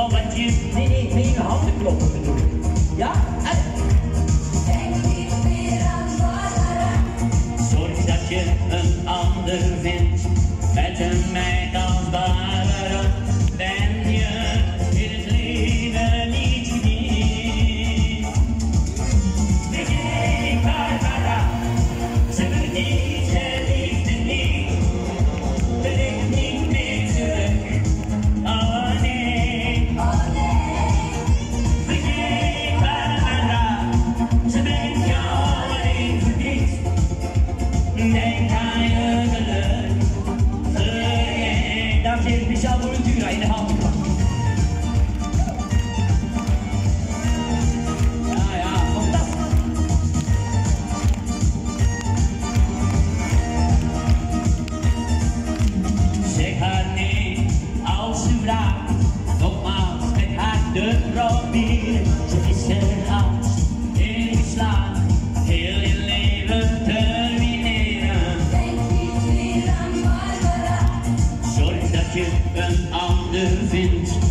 dan dat je... Nee, nee, je handen kloppen sind.